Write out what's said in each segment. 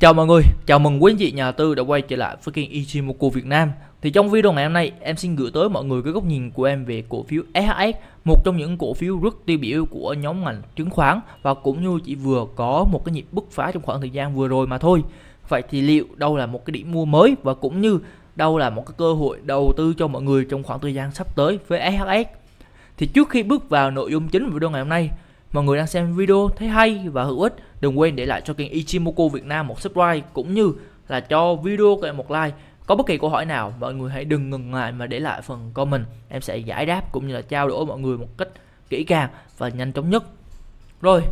Chào mọi người, chào mừng quý anh chị nhà tư đã quay trở lại với kênh Ichimoku Việt Nam. Thì trong video ngày hôm nay, em xin gửi tới mọi người cái góc nhìn của em về cổ phiếu SHS, một trong những cổ phiếu rất tiêu biểu của nhóm ngành chứng khoán và cũng như chỉ vừa có một cái nhịp bứt phá trong khoảng thời gian vừa rồi mà thôi. Vậy thì liệu đâu là một cái điểm mua mới và cũng như đâu là một cái cơ hội đầu tư cho mọi người trong khoảng thời gian sắp tới với SHS? Thì trước khi bước vào nội dung chính của video ngày hôm nay, mọi người đang xem video thấy hay và hữu ích, đừng quên để lại cho kênh Ichimoku Việt Nam một subscribe cũng như là cho video của em một like. Có bất kỳ câu hỏi nào, mọi người hãy đừng ngừng ngại mà để lại phần comment. Em sẽ giải đáp cũng như là trao đổi mọi người một cách kỹ càng và nhanh chóng nhất. Rồi,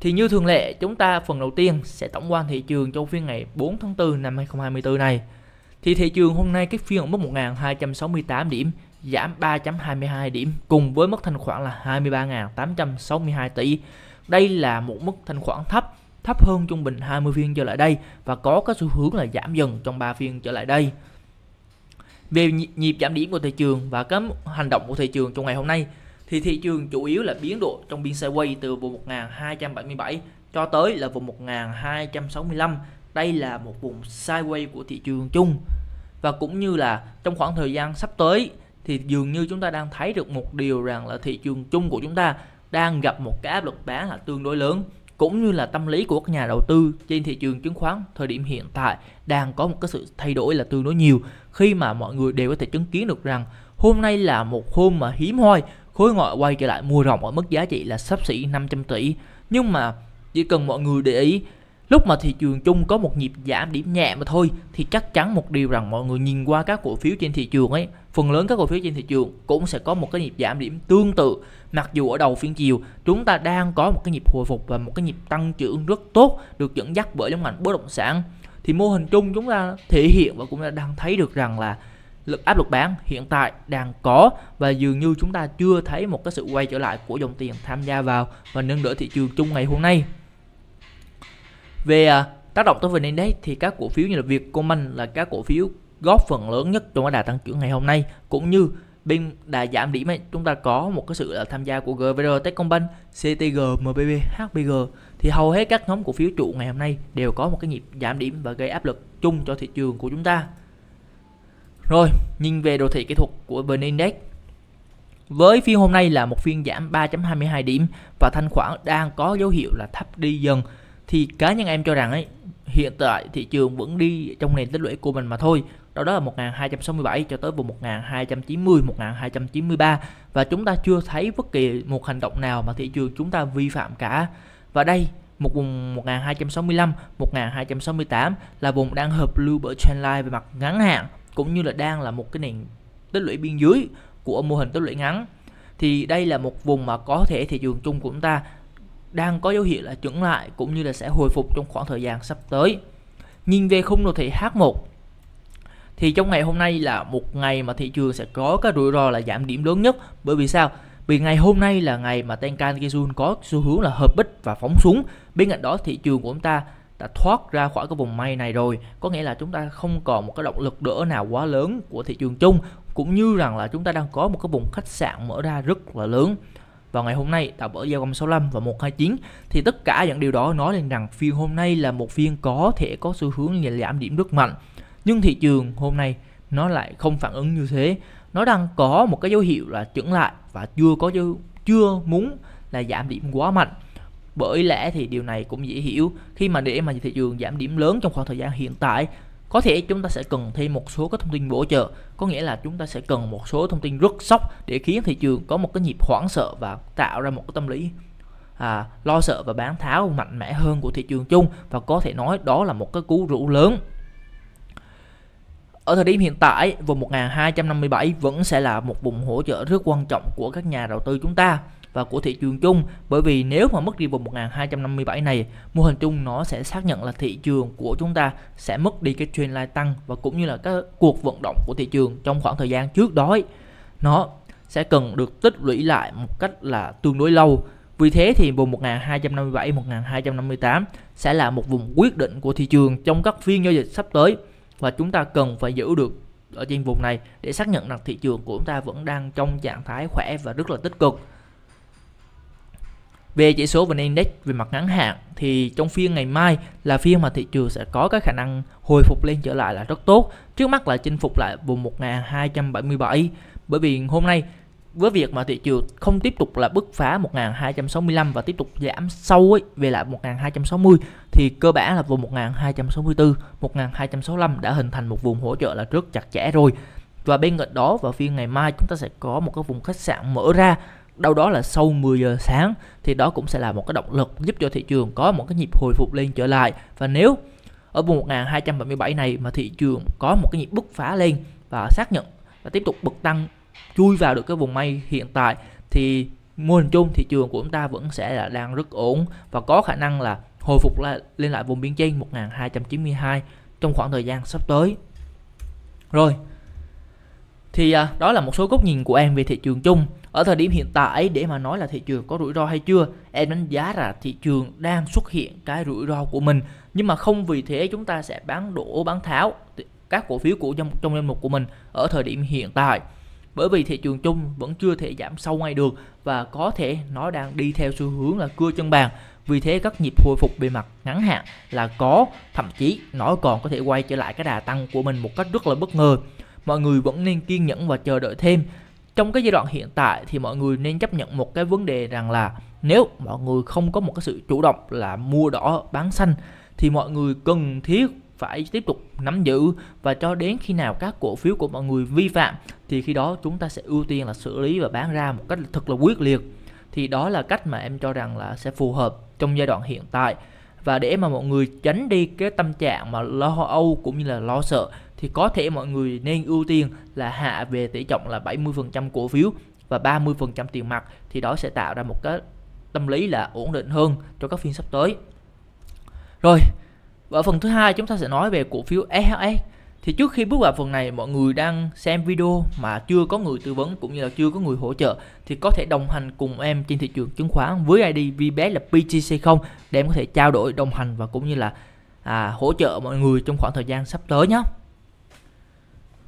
thì như thường lệ, chúng ta phần đầu tiên sẽ tổng quan thị trường trong phiên ngày 4 tháng 4 năm 2024 này. Thì thị trường hôm nay cái phiên ở mức 1268 điểm giảm 3.22 điểm cùng với mức thanh khoản là 23.862 tỷ. Đây là một mức thanh khoản thấp, thấp hơn trung bình 20 phiên trở lại đây và có cái xu hướng là giảm dần trong 3 phiên trở lại đây. Về nhịp giảm điểm của thị trường và các hành động của thị trường trong ngày hôm nay thì thị trường chủ yếu là biến độ trong biên sideways từ vùng 1277 cho tới là vùng 1265. Đây là một vùng sideways của thị trường chung và cũng như là trong khoảng thời gian sắp tới thì dường như chúng ta đang thấy được một điều rằng là thị trường chung của chúng ta đang gặp một cái áp lực bán là tương đối lớn, cũng như là tâm lý của các nhà đầu tư trên thị trường chứng khoán thời điểm hiện tại đang có một cái sự thay đổi là tương đối nhiều. Khi mà mọi người đều có thể chứng kiến được rằng hôm nay là một hôm mà hiếm hoi, khối ngoại quay trở lại mua rộng ở mức giá trị là sắp xỉ 500 tỷ. Nhưng mà chỉ cần mọi người để ý lúc mà thị trường chung có một nhịp giảm điểm nhẹ mà thôi, thì chắc chắn một điều rằng mọi người nhìn qua các cổ phiếu trên thị trường ấy, phần lớn các cổ phiếu trên thị trường cũng sẽ có một cái nhịp giảm điểm tương tự. Mặc dù ở đầu phiên chiều, chúng ta đang có một cái nhịp hồi phục và một cái nhịp tăng trưởng rất tốt, được dẫn dắt bởi nhóm ngành bất động sản. Thì mô hình chung chúng ta thể hiện và cũng đang thấy được rằng là lực áp lực bán hiện tại đang có và dường như chúng ta chưa thấy một cái sự quay trở lại của dòng tiền tham gia vào và nâng đỡ thị trường chung ngày hôm nay về à, tác động tới VN Index thì các cổ phiếu như là Vietcombank là các cổ phiếu góp phần lớn nhất trong cái đà tăng trưởng ngày hôm nay. Cũng như bên đà giảm điểm ấy, chúng ta có một cái sự là tham gia của GVR, Techcombank, CTG, MBB, HBG thì hầu hết các nhóm cổ phiếu trụ ngày hôm nay đều có một cái nhịp giảm điểm và gây áp lực chung cho thị trường của chúng ta. Rồi, nhìn về đồ thị kỹ thuật của VN Index. Với phiên hôm nay là một phiên giảm 3.22 điểm và thanh khoản đang có dấu hiệu là thấp đi dần thì cá nhân em cho rằng ấy, hiện tại thị trường vẫn đi trong nền tích lũy của mình mà thôi. Đó đó là 1267 cho tới vùng 1290 1293 và chúng ta chưa thấy bất kỳ một hành động nào mà thị trường chúng ta vi phạm cả. Và đây, một vùng 1265 1268 là vùng đang hợp lưu bởi trendline về mặt ngắn hạn, cũng như là đang là một cái nền tích lũy biên dưới của mô hình tích lũy ngắn. Thì đây là một vùng mà có thể thị trường chung của chúng ta đang có dấu hiệu là chuẩn lại cũng như là sẽ hồi phục trong khoảng thời gian sắp tới. Nhìn về khung đồ thị H1 thì trong ngày hôm nay là một ngày mà thị trường sẽ có cái rủi ro là giảm điểm lớn nhất bởi vì sao? Vì ngày hôm nay là ngày mà Tenkan Kijun có xu hướng là hợp bích và phóng xuống. Bên cạnh đó, thị trường của chúng ta đã thoát ra khỏi cái vùng may này rồi có nghĩa là chúng ta không còn một cái động lực đỡ nào quá lớn của thị trường chung cũng như rằng là chúng ta đang có một cái vùng khách sạn mở ra rất là lớn vào ngày hôm nay, tạo ở giao 65 và 129 thì tất cả những điều đó nói lên rằng phiên hôm nay là một phiên có thể có xu hướng giảm điểm rất mạnh. Nhưng thị trường hôm nay, nó lại không phản ứng như thế. Nó đang có một cái dấu hiệu là chững lại và chưa có dấu, chưa muốn là giảm điểm quá mạnh. Bởi lẽ thì điều này cũng dễ hiểu. Khi mà để mà thị trường giảm điểm lớn trong khoảng thời gian hiện tại có thể chúng ta sẽ cần thêm một số các thông tin bổ trợ. Có nghĩa là chúng ta sẽ cần một số thông tin rất sốc để khiến thị trường có một cái nhịp hoảng sợ và tạo ra một cái tâm lý à, lo sợ và bán tháo mạnh mẽ hơn của thị trường chung. Và có thể nói đó là một cái cú rũ lớn. Ở thời điểm hiện tại vùng 1257 vẫn sẽ là một vùng hỗ trợ rất quan trọng của các nhà đầu tư chúng ta và của thị trường chung. Bởi vì nếu mà mất đi vùng 1257 này mô hình chung nó sẽ xác nhận là thị trường của chúng ta sẽ mất đi cái trendline tăng và cũng như là các cuộc vận động của thị trường trong khoảng thời gian trước đó ấy, nó sẽ cần được tích lũy lại một cách là tương đối lâu. Vì thế thì vùng 1257 1258 sẽ là một vùng quyết định của thị trường trong các phiên giao dịch sắp tới. Và chúng ta cần phải giữ được ở trên vùng này để xác nhận rằng thị trường của chúng ta vẫn đang trong trạng thái khỏe và rất là tích cực. Về chỉ số VN Index về mặt ngắn hạn thì trong phiên ngày mai là phiên mà thị trường sẽ có cái khả năng hồi phục lên trở lại là rất tốt. Trước mắt là chinh phục lại vùng 1277 bởi vì hôm nay với việc mà thị trường không tiếp tục là bứt phá 1265 và tiếp tục giảm sâu ấy, về lại 1260 thì cơ bản là vùng 1264, 1265 đã hình thành một vùng hỗ trợ là rất chặt chẽ rồi. Và bên cạnh đó vào phiên ngày mai chúng ta sẽ có một cái vùng khách sạn mở ra đâu đó là sau 10 giờ sáng thì đó cũng sẽ là một cái động lực giúp cho thị trường có một cái nhịp hồi phục lên trở lại và nếu ở vùng 1277 này mà thị trường có một cái nhịp bứt phá lên và xác nhận và tiếp tục bật tăng chui vào được cái vùng may hiện tại thì mô hình chung thị trường của chúng ta vẫn sẽ là đang rất ổn và có khả năng là hồi phục lại lên lại vùng biên trên 1292 trong khoảng thời gian sắp tới. Rồi. Thì à, đó là một số góc nhìn của em về thị trường chung. Ở thời điểm hiện tại để mà nói là thị trường có rủi ro hay chưa, em đánh giá là thị trường đang xuất hiện cái rủi ro của mình. Nhưng mà không vì thế chúng ta sẽ bán đổ bán tháo các cổ phiếu của trong trong danh mục của mình ở thời điểm hiện tại. Bởi vì thị trường chung vẫn chưa thể giảm sâu ngay được và có thể nó đang đi theo xu hướng là cưa chân bàn. Vì thế các nhịp hồi phục bề mặt ngắn hạn là có thậm chí nó còn có thể quay trở lại cái đà tăng của mình một cách rất là bất ngờ. Mọi người vẫn nên kiên nhẫn và chờ đợi thêm trong cái giai đoạn hiện tại thì mọi người nên chấp nhận một cái vấn đề rằng là nếu mọi người không có một cái sự chủ động là mua đỏ bán xanh, thì mọi người cần thiết phải tiếp tục nắm giữ. Và cho đến khi nào các cổ phiếu của mọi người vi phạm, thì khi đó chúng ta sẽ ưu tiên là xử lý và bán ra một cách thật là quyết liệt. Thì đó là cách mà em cho rằng là sẽ phù hợp trong giai đoạn hiện tại. Và để mà mọi người tránh đi cái tâm trạng mà lo âu cũng như là lo sợ thì có thể mọi người nên ưu tiên là hạ về tỷ trọng là 70% cổ phiếu và 30% tiền mặt thì đó sẽ tạo ra một cái tâm lý là ổn định hơn cho các phiên sắp tới. Rồi, và phần thứ hai chúng ta sẽ nói về cổ phiếu SHS. Thì trước khi bước vào phần này mọi người đang xem video mà chưa có người tư vấn cũng như là chưa có người hỗ trợ thì có thể đồng hành cùng em trên thị trường chứng khoán với ID VBS là PTC0 để em có thể trao đổi đồng hành và cũng như là à, hỗ trợ mọi người trong khoảng thời gian sắp tới nhé.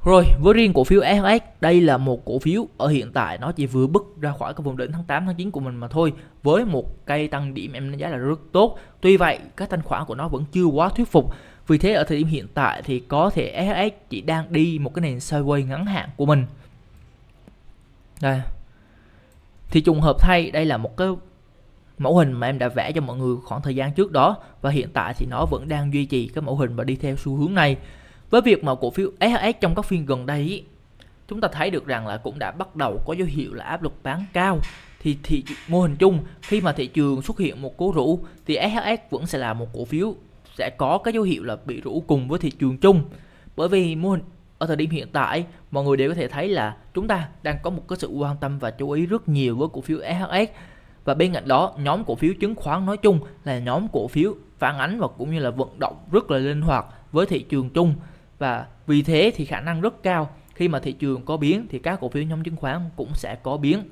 Rồi, với riêng cổ phiếu SHS, đây là một cổ phiếu ở hiện tại nó chỉ vừa bứt ra khỏi cái vùng đỉnh tháng 8 tháng 9 của mình mà thôi. Với một cây tăng điểm em đánh giá là rất tốt. Tuy vậy, các thanh khoản của nó vẫn chưa quá thuyết phục. Vì thế ở thời điểm hiện tại thì có thể SHS chỉ đang đi một cái nền sideways ngắn hạn của mình. Đây. Thì trùng hợp thay, đây là một cái mẫu hình mà em đã vẽ cho mọi người khoảng thời gian trước đó và hiện tại thì nó vẫn đang duy trì cái mẫu hình và đi theo xu hướng này với việc mà cổ phiếu SHS trong các phiên gần đây chúng ta thấy được rằng là cũng đã bắt đầu có dấu hiệu là áp lực bán cao. Thì thị mô hình chung, khi mà thị trường xuất hiện một cố rũ, thì SHS vẫn sẽ là một cổ phiếu sẽ có cái dấu hiệu là bị rũ cùng với thị trường chung. Bởi vì mô hình, ở thời điểm hiện tại, mọi người đều có thể thấy là chúng ta đang có một cái sự quan tâm và chú ý rất nhiều với cổ phiếu SHS và bên cạnh đó, nhóm cổ phiếu chứng khoán nói chung là nhóm cổ phiếu phản ánh và cũng như là vận động rất là linh hoạt với thị trường chung và vì thế thì khả năng rất cao, khi mà thị trường có biến thì các cổ phiếu nhóm chứng khoán cũng sẽ có biến.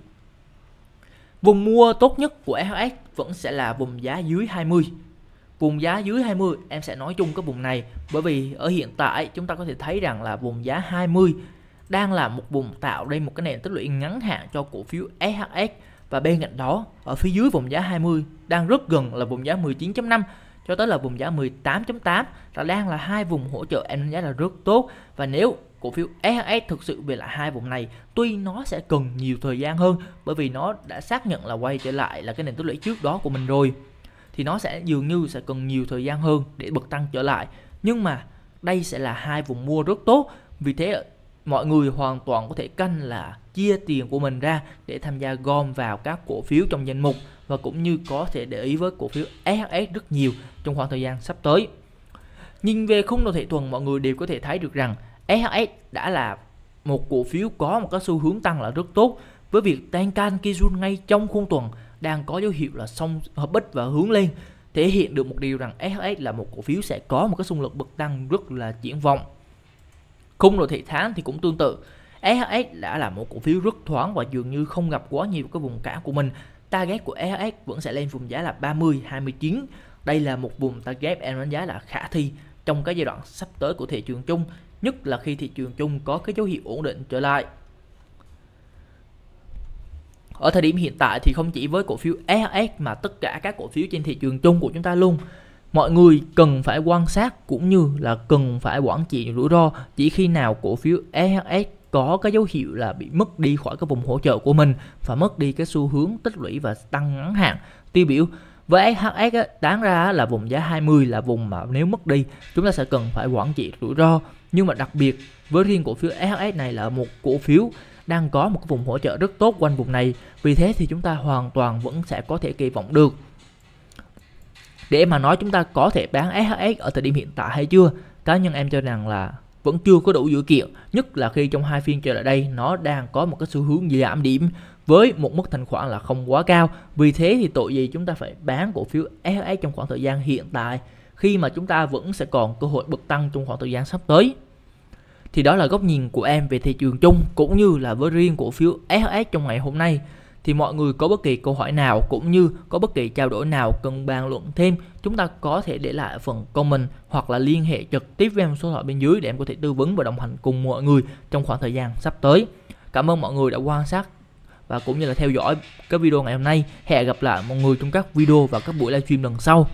Vùng mua tốt nhất của SHS vẫn sẽ là vùng giá dưới 20. Vùng giá dưới 20 em sẽ nói chung cái vùng này, bởi vì ở hiện tại chúng ta có thể thấy rằng là vùng giá 20 đang là một vùng tạo đây một cái nền tích lũy ngắn hạn cho cổ phiếu SHS và bên cạnh đó, ở phía dưới vùng giá 20 đang rất gần là vùng giá 19.5 cho tới là vùng giá 18.8 là đang là hai vùng hỗ trợ em đánh giá là rất tốt. Và nếu cổ phiếu SHS thực sự về lại hai vùng này, tuy nó sẽ cần nhiều thời gian hơn, bởi vì nó đã xác nhận là quay trở lại là cái nền tích lũy trước đó của mình rồi, thì nó sẽ dường như sẽ cần nhiều thời gian hơn để bật tăng trở lại. Nhưng mà đây sẽ là hai vùng mua rất tốt, vì thế mọi người hoàn toàn có thể canh là chia tiền của mình ra để tham gia gom vào các cổ phiếu trong danh mục và cũng như có thể để ý với cổ phiếu SHS rất nhiều trong khoảng thời gian sắp tới. Nhìn về khung đồ thị tuần, mọi người đều có thể thấy được rằng SHS đã là một cổ phiếu có một cái xu hướng tăng là rất tốt, với việc Tenkan Kijun ngay trong khung tuần đang có dấu hiệu là xong, hợp bích và hướng lên, thể hiện được một điều rằng SHS là một cổ phiếu sẽ có một cái xung lực bậc tăng rất là triển vọng. Khung đồ thị tháng thì cũng tương tự. SHS đã là một cổ phiếu rất thoáng và dường như không gặp quá nhiều cái vùng cản của mình target của EHS vẫn sẽ lên vùng giá là 30 29 đây là một vùng target em đánh giá là khả thi trong cái giai đoạn sắp tới của thị trường chung, nhất là khi thị trường chung có cái dấu hiệu ổn định trở lại. Ở thời điểm hiện tại thì không chỉ với cổ phiếu SHS mà tất cả các cổ phiếu trên thị trường chung của chúng ta luôn. Mọi người cần phải quan sát cũng như là cần phải quản trị rủi ro. Chỉ khi nào cổ phiếu SHS có cái dấu hiệu là bị mất đi khỏi cái vùng hỗ trợ của mình và mất đi cái xu hướng tích lũy và tăng ngắn hạn. Tiêu biểu với SHS á, đáng ra là vùng giá 20 là vùng mà nếu mất đi chúng ta sẽ cần phải quản trị rủi ro. Nhưng mà đặc biệt với riêng cổ phiếu SHS này là một cổ phiếu đang có một cái vùng hỗ trợ rất tốt quanh vùng này. Vì thế thì chúng ta hoàn toàn vẫn sẽ có thể kỳ vọng được. Để mà nói chúng ta có thể bán SHS ở thời điểm hiện tại hay chưa cá nhân em cho rằng là vẫn chưa có đủ dữ kiện nhất là khi trong hai phiên trở lại đây, nó đang có một cái xu hướng giảm điểm. Với một mức thanh khoản là không quá cao. Vì thế thì tội gì chúng ta phải bán cổ phiếu SS trong khoảng thời gian hiện tại, khi mà chúng ta vẫn sẽ còn cơ hội bật tăng trong khoảng thời gian sắp tới? Thì đó là góc nhìn của em về thị trường chung, cũng như là với riêng cổ phiếu SS trong ngày hôm nay thì mọi người có bất kỳ câu hỏi nào cũng như có bất kỳ trao đổi nào cần bàn luận thêm, chúng ta có thể để lại ở phần comment hoặc là liên hệ trực tiếp với em số điện thoại bên dưới để em có thể tư vấn và đồng hành cùng mọi người trong khoảng thời gian sắp tới. Cảm ơn mọi người đã quan sát và cũng như là theo dõi cái video ngày hôm nay. Hẹn gặp lại mọi người trong các video và các buổi livestream lần sau.